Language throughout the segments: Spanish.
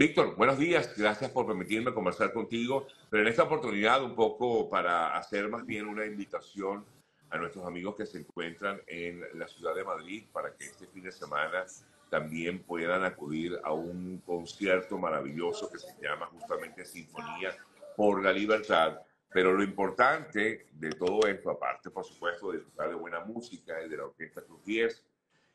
Víctor, buenos días. Gracias por permitirme conversar contigo, pero en esta oportunidad un poco para hacer más bien una invitación a nuestros amigos que se encuentran en la ciudad de Madrid para que este fin de semana también puedan acudir a un concierto maravilloso que se llama justamente Sinfonía por la Libertad. Pero lo importante de todo esto, aparte por supuesto de disfrutar de buena música y de la Orquesta Cruz 10,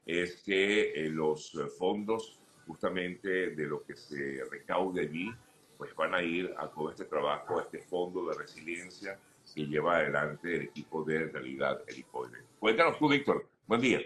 es que eh, los fondos justamente de lo que se recaude allí, pues van a ir a todo este trabajo, a este fondo de resiliencia que lleva adelante el equipo de realidad helicoide. Cuéntanos tú, Víctor. Buen día.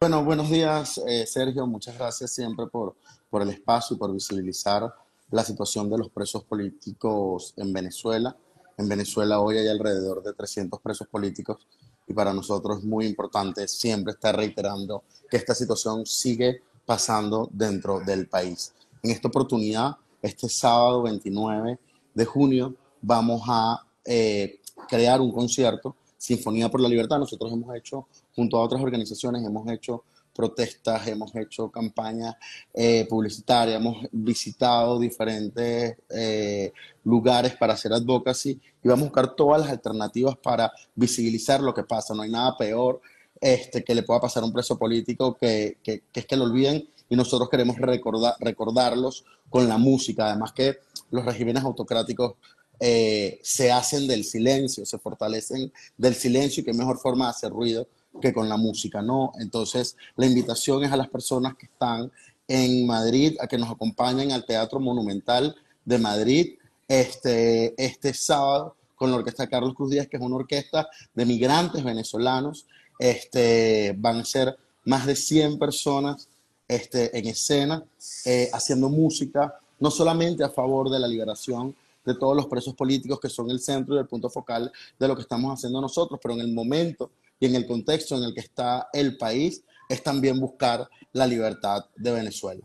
Bueno, buenos días, eh, Sergio. Muchas gracias siempre por, por el espacio y por visibilizar la situación de los presos políticos en Venezuela. En Venezuela hoy hay alrededor de 300 presos políticos y para nosotros es muy importante siempre estar reiterando que esta situación sigue pasando dentro del país. En esta oportunidad, este sábado 29 de junio, vamos a eh, crear un concierto, Sinfonía por la Libertad. Nosotros hemos hecho junto a otras organizaciones hemos hecho protestas, hemos hecho campañas eh, publicitarias, hemos visitado diferentes eh, lugares para hacer advocacy y vamos a buscar todas las alternativas para visibilizar lo que pasa. No hay nada peor este, que le pueda pasar a un preso político que, que, es que lo olviden y nosotros queremos recordar, recordarlos con la música. Además que los regímenes autocráticos eh, se hacen del silencio, se fortalecen del silencio y qué mejor forma de hacer ruido que con la música, ¿no? Entonces, la invitación es a las personas que están en Madrid a que nos acompañen al Teatro Monumental de Madrid este, este sábado con la orquesta Carlos Cruz Díaz, que es una orquesta de migrantes venezolanos. Este, van a ser más de 100 personas este, en escena eh, haciendo música, no solamente a favor de la liberación de todos los presos políticos que son el centro y el punto focal de lo que estamos haciendo nosotros, pero en el momento y en el contexto en el que está el país, es también buscar la libertad de Venezuela.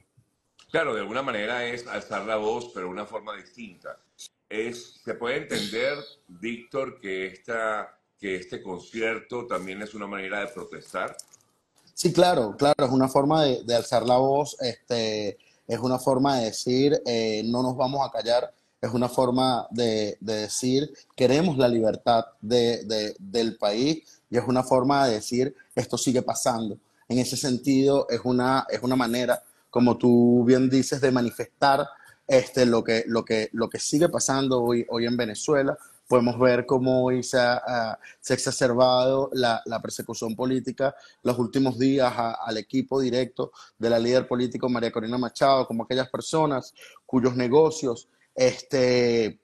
Claro, de alguna manera es alzar la voz, pero de una forma distinta. Es, se puede entender, Víctor, que, esta, que este concierto también es una manera de protestar. Sí, claro, claro, es una forma de, alzar la voz, este, es una forma de decir, eh, no nos vamos a callar, es una forma de, decir, queremos la libertad del país y es una forma de decir, esto sigue pasando. En ese sentido, es una, es una manera, como tú bien dices, de manifestar este, lo, que, lo, que, lo que sigue pasando hoy, hoy en Venezuela. Podemos ver cómo hoy se ha, ah, se ha exacerbado la, la, persecución política los últimos días al equipo directo de la líder político María Corina Machado, como aquellas personas cuyos negocios este,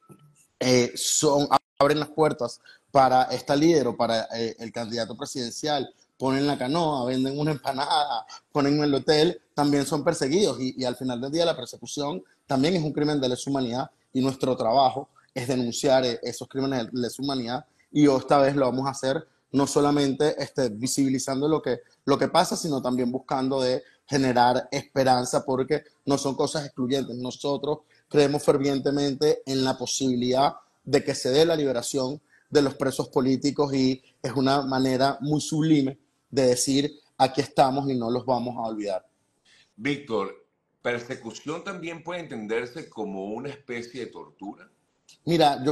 eh, son, abren las puertas para esta líder o para eh, el candidato presidencial, ponen la canoa, venden una empanada, ponen el hotel, también son perseguidos. Y, y, al final del día la persecución también es un crimen de lesa humanidad y nuestro trabajo es denunciar eh, esos crímenes de lesa humanidad y esta vez lo vamos a hacer no solamente este, visibilizando lo que, lo que pasa, sino también buscando de generar esperanza porque no son cosas excluyentes. Nosotros creemos fervientemente en la posibilidad de que se dé la liberación de los presos políticos y es una manera muy sublime de decir aquí estamos y no los vamos a olvidar. Víctor, ¿persecución también puede entenderse como una especie de tortura? Mira, yo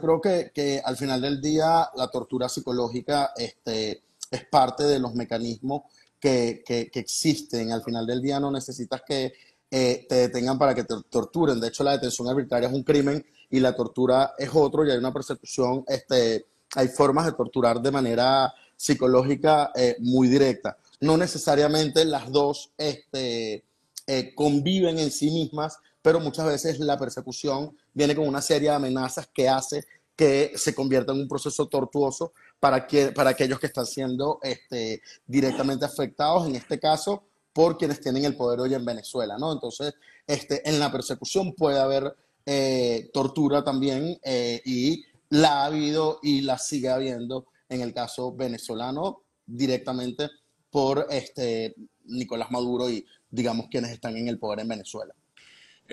creo que, que al final del día la tortura psicológica este, es parte de los mecanismos que, que, existen. Al final del día no necesitas que eh, te detengan para que te torturen. De hecho, la detención arbitraria es un crimen y la tortura es otro y hay una persecución, este, hay formas de torturar de manera psicológica eh, muy directa. No necesariamente las dos este, eh, conviven en sí mismas, pero muchas veces la persecución viene con una serie de amenazas que hace que se convierta en un proceso tortuoso para, que, para aquellos que están siendo este, directamente afectados. En este caso, por quienes tienen el poder hoy en Venezuela, ¿no? Entonces, este, en la persecución puede haber eh, tortura también eh, y la ha habido y la sigue habiendo en el caso venezolano directamente por este, Nicolás Maduro y digamos quienes están en el poder en Venezuela.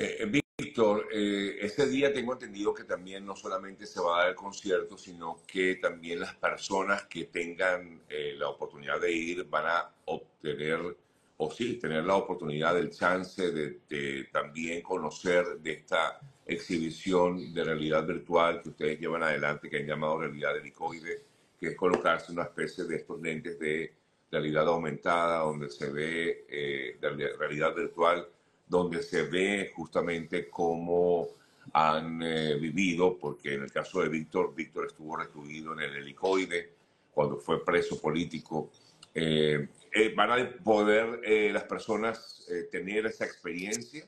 Eh, Víctor, este día tengo entendido que también no solamente se va a dar el concierto, sino que también las personas que tengan la oportunidad de ir van a obtener o sí, tener la oportunidad, el chance de, también conocer de esta exhibición de realidad virtual que ustedes llevan adelante, que han llamado realidad helicoide, que es colocarse una especie de estos lentes de realidad aumentada, donde se ve eh, realidad virtual, donde se ve justamente cómo han eh, vivido, porque en el caso de Víctor, Víctor estuvo recluido en el helicoide cuando fue preso político. Eh, eh, ¿Van a poder las personas tener esa experiencia?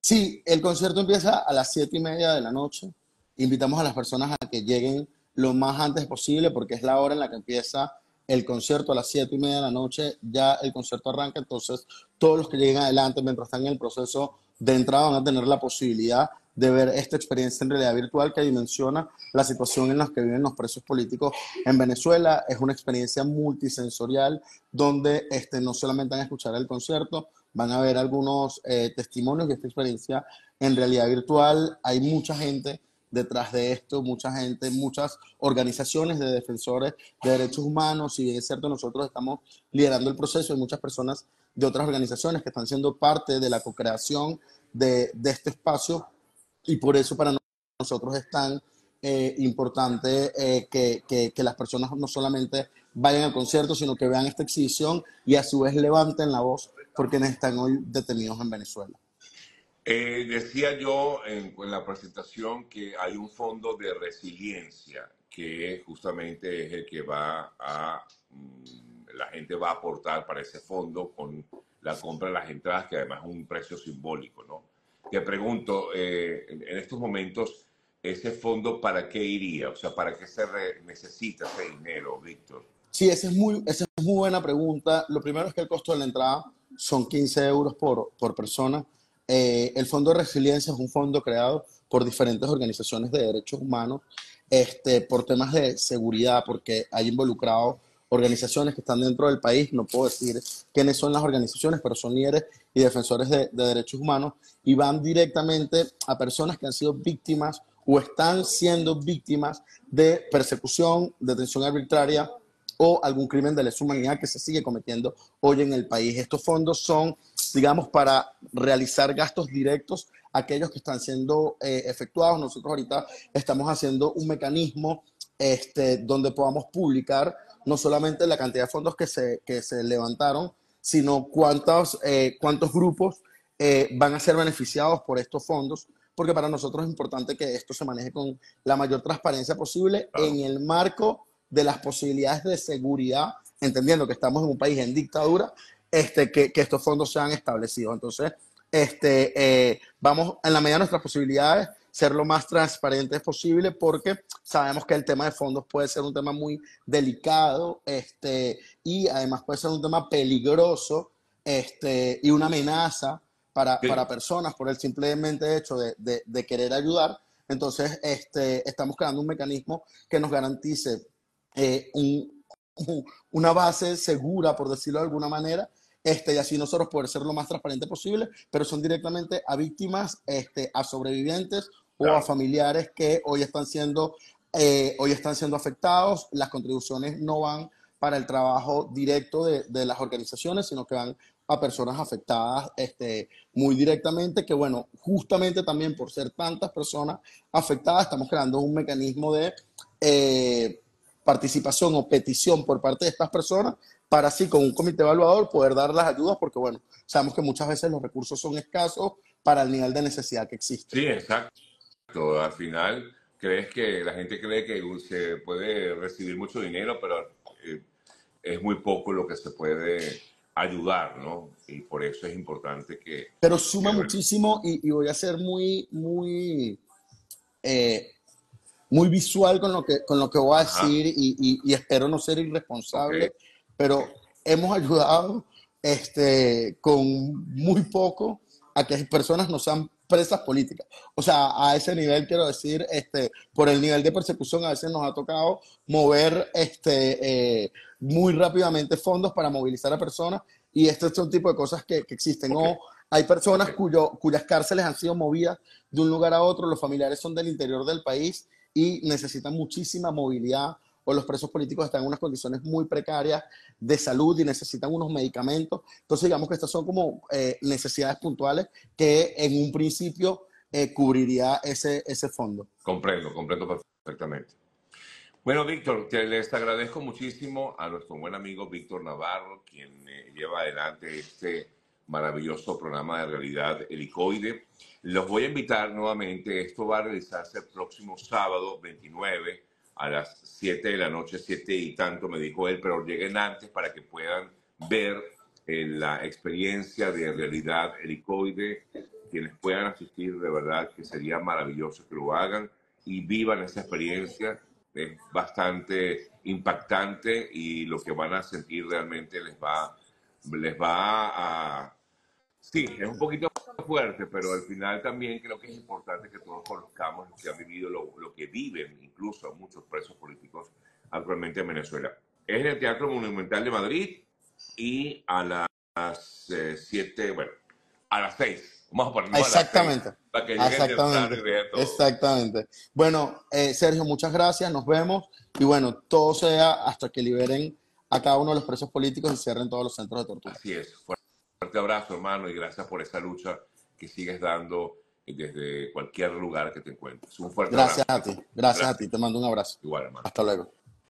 Sí, el concierto empieza a las siete y media de la noche. Invitamos a las personas a que lleguen lo más antes posible porque es la hora en la que empieza el concierto a las siete y media de la noche. Ya el concierto arranca, entonces todos los que lleguen adelante mientras están en el proceso de entrada van a tener la posibilidad de ver esta experiencia en realidad virtual que dimensiona la situación en la que viven los presos políticos en Venezuela. Es una experiencia multisensorial donde este, no solamente van a escuchar el concierto, van a ver algunos eh, testimonios de esta experiencia en realidad virtual. Hay mucha gente detrás de esto, mucha gente, muchas organizaciones de defensores de derechos humanos. Si bien es cierto, nosotros estamos liderando el proceso, hay muchas personas de otras organizaciones que están siendo parte de la co-creación de, este espacio y por eso para nosotros es tan eh, importante eh, que, que, las personas no solamente vayan al concierto, sino que vean esta exhibición y a su vez levanten la voz porque están hoy detenidos en Venezuela. Eh, decía yo en, la presentación que hay un fondo de resiliencia que justamente es el que va a, mm, la gente va a aportar para ese fondo con la compra de las entradas, que además es un precio simbólico, ¿no? Te pregunto, eh, en estos momentos, ¿ese fondo para qué iría? O sea, ¿para qué se necesita ese dinero, Víctor? Sí, esa es, muy, esa es muy buena pregunta. Lo primero es que el costo de la entrada son 15 euros por, por persona. Eh, el Fondo de Resiliencia es un fondo creado por diferentes organizaciones de derechos humanos este, por temas de seguridad, porque hay involucrados organizaciones que están dentro del país, no puedo decir quiénes son las organizaciones, pero son líderes y defensores de, derechos humanos y van directamente a personas que han sido víctimas o están siendo víctimas de persecución, detención arbitraria o algún crimen de lesa humanidad que se sigue cometiendo hoy en el país. Estos fondos son, digamos, para realizar gastos directos a aquellos que están siendo eh, efectuados. Nosotros ahorita estamos haciendo un mecanismo este, donde podamos publicar no solamente la cantidad de fondos que se, que se levantaron, sino cuántos, eh, cuántos grupos eh, van a ser beneficiados por estos fondos, porque para nosotros es importante que esto se maneje con la mayor transparencia posible en el marco de las posibilidades de seguridad, entendiendo que estamos en un país en dictadura, este, que, que estos fondos sean establecidos. Entonces, este, eh, vamos en la medida de nuestras posibilidades ser lo más transparentes posible porque sabemos que el tema de fondos puede ser un tema muy delicado este, y además puede ser un tema peligroso este, y una amenaza para, para personas por el simplemente hecho de, de, querer ayudar. Entonces, este, estamos creando un mecanismo que nos garantice eh, un, una base segura, por decirlo de alguna manera, este, y así nosotros poder ser lo más transparente posible, pero son directamente a víctimas, este, a sobrevivientes o a familiares que hoy están siendo eh, hoy están siendo afectados. Las contribuciones no van para el trabajo directo de, de, las organizaciones, sino que van a personas afectadas este, muy directamente, que bueno, justamente también por ser tantas personas afectadas, estamos creando un mecanismo de eh, participación o petición por parte de estas personas para así con un comité evaluador poder dar las ayudas, porque bueno, sabemos que muchas veces los recursos son escasos para el nivel de necesidad que existe. Sí, exacto. Al final, crees que la gente cree que se puede recibir mucho dinero, pero eh, es muy poco lo que se puede ayudar, ¿no? Y por eso es importante que... Pero suma muchísimo y, voy a ser muy, muy, eh, muy visual con lo que, con lo que voy a decir y, espero no ser irresponsable, pero hemos ayudado este, con muy poco a que personas no sean presas políticas. O sea, a ese nivel quiero decir, este, por el nivel de persecución a veces nos ha tocado mover este, eh, muy rápidamente fondos para movilizar a personas y este es un tipo de cosas que, que existen. O hay personas cuyo, cuyas cárceles han sido movidas de un lugar a otro, los familiares son del interior del país y necesitan muchísima movilidad o los presos políticos están en unas condiciones muy precarias de salud y necesitan unos medicamentos. Entonces, digamos que estas son como eh, necesidades puntuales que en un principio eh, cubriría ese, ese fondo. Comprendo, comprendo perfectamente. Bueno, Víctor, te les agradezco muchísimo a nuestro buen amigo Víctor Navarro, quien eh, lleva adelante este maravilloso programa de realidad helicoide. Los voy a invitar nuevamente. Esto va a realizarse el próximo sábado 29 a las 7 de la noche, 7 y tanto, me dijo él, pero lleguen antes para que puedan ver eh, la experiencia de realidad helicoide. Quienes puedan asistir, de verdad que sería maravilloso que lo hagan y vivan esa experiencia. Es bastante impactante y lo que van a sentir realmente les va, les va a Sí, es un poquito fuerte, pero al final también creo que es importante que todos conozcamos lo que han vivido, lo, lo que viven incluso muchos presos políticos actualmente en Venezuela. Es en el Teatro Monumental de Madrid y a las 7, eh, bueno, a las 6. Vamos a Exactamente. A para que Exactamente. Exactamente. Bueno, eh, Sergio, muchas gracias, nos vemos y bueno, todo sea hasta que liberen a cada uno de los presos políticos y cierren todos los centros de tortura. Así es. Fuerte abrazo, hermano, y gracias por esa lucha que sigues dando desde cualquier lugar que te encuentres. Un fuerte gracias a ti, gracias, a ti. Te mando un abrazo. Igual, hermano. Hasta luego.